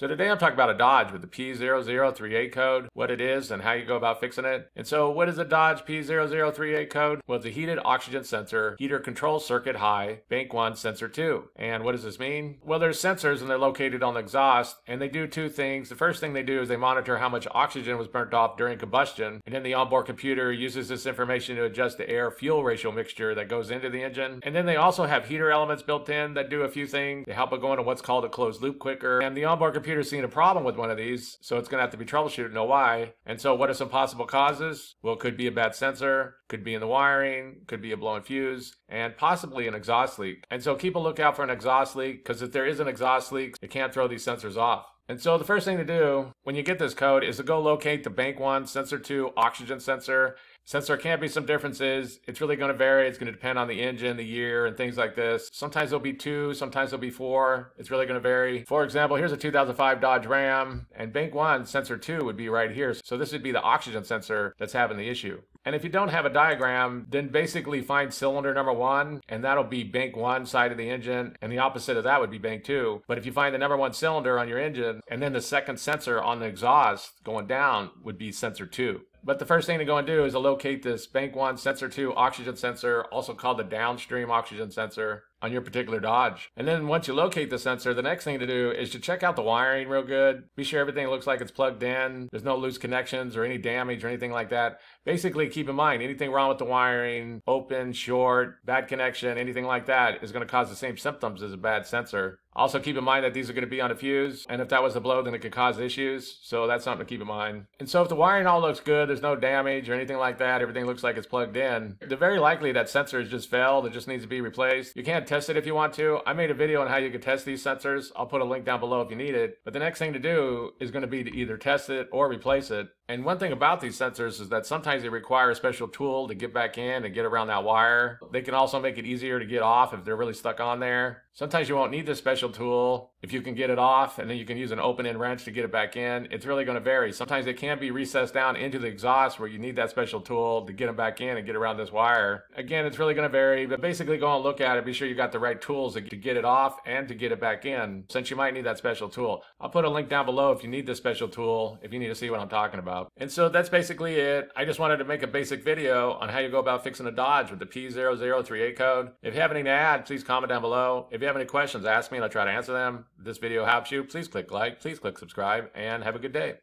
So today I'm talking about a Dodge with the P0038 code, what it is and how you go about fixing it. And so what is a Dodge P0038 code? Well, it's a heated oxygen sensor, heater control circuit high, bank 1 sensor 2. And what does this mean? Well, there's sensors and they're located on the exhaust and they do two things. The first thing they do is they monitor how much oxygen was burnt off during combustion and then the onboard computer uses this information to adjust the air fuel ratio mixture that goes into the engine. And then they also have heater elements built in that do a few things. They help it go into what's called a closed loop quicker. And the onboard computer computer's seeing a problem with one of these, so it's going to have to be troubleshooted, know why. And so, what are some possible causes? Well, it could be a bad sensor, could be in the wiring, could be a blown fuse, and possibly an exhaust leak. And so, keep a lookout for an exhaust leak, because if there is an exhaust leak, it can't throw these sensors off. And so the first thing to do when you get this code is to go locate the bank one, sensor two, oxygen sensor. Since there can't be some differences, it's really going to vary. It's going to depend on the engine, the year, and things like this. Sometimes there'll be two, sometimes there'll be four. It's really going to vary. For example, here's a 2005 Dodge Ram, and bank one, sensor two would be right here. So this would be the oxygen sensor that's having the issue. And if you don't have a diagram, then basically find cylinder number one, and that'll be bank one side of the engine, and the opposite of that would be bank two. But if you find the number one cylinder on your engine, and then the second sensor on the exhaust going down would be sensor two. But the first thing to go and do is locate this bank one sensor two oxygen sensor, also called the downstream oxygen sensor on your particular Dodge. And then once you locate the sensor, the next thing to do is to check out the wiring real good. Be sure everything looks like it's plugged in. There's no loose connections or any damage or anything like that. Basically, keep in mind anything wrong with the wiring, open, short, bad connection, anything like that is going to cause the same symptoms as a bad sensor. Also, keep in mind that these are going to be on a fuse, and if that was a blow, then it could cause issues. So that's something to keep in mind. And so if the wiring all looks good, there's no damage or anything like that, everything looks like it's plugged in, the very likely that sensor has just failed. It just needs to be replaced. You can't test it if you want to. I made a video on how you can test these sensors. I'll put a link down below if you need it. But the next thing to do is going to be to either test it or replace it. And one thing about these sensors is that sometimes they require a special tool to get back in and get around that wire. They can also make it easier to get off if they're really stuck on there. Sometimes you won't need this special tool if you can get it off and then you can use an open end wrench to get it back in. It's really going to vary. Sometimes it can be recessed down into the exhaust where you need that special tool to get them back in and get around this wire. Again, it's really going to vary, but basically go and look at it. Be sure you got the right tools to get it off and to get it back in since you might need that special tool. I'll put a link down below if you need this special tool, if you need to see what I'm talking about. And so that's basically it. I just wanted to make a basic video on how you go about fixing a Dodge with the P0038 code. If you have anything to add, please comment down below. If you have any questions, ask me and I'll try to answer them. If this video helps you, please click like, please click subscribe, and have a good day.